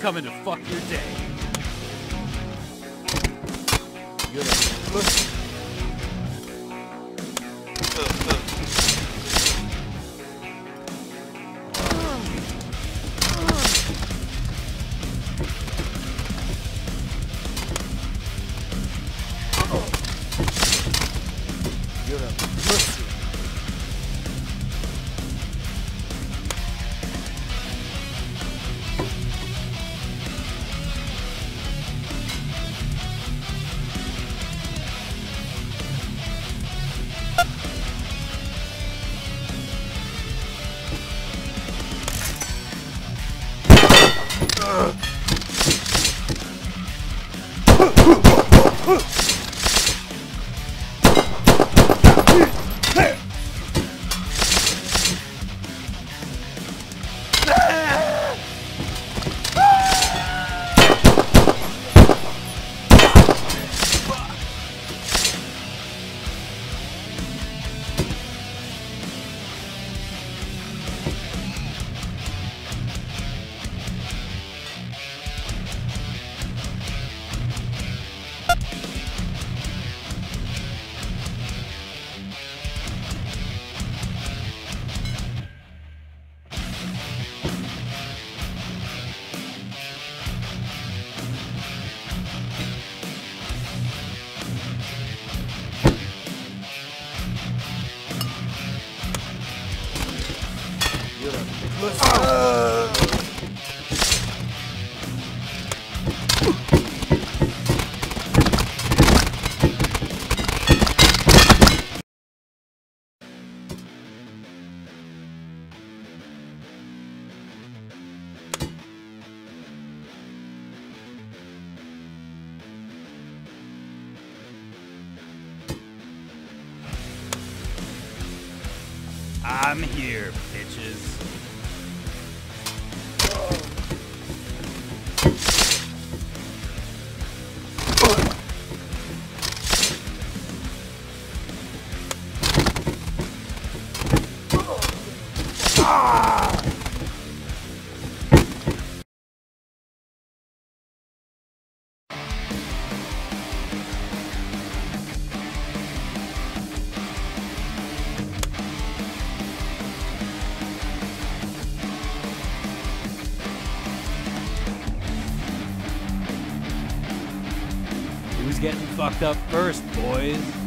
Coming to fuck your day. You're a pussy. Getting fucked up first, boys?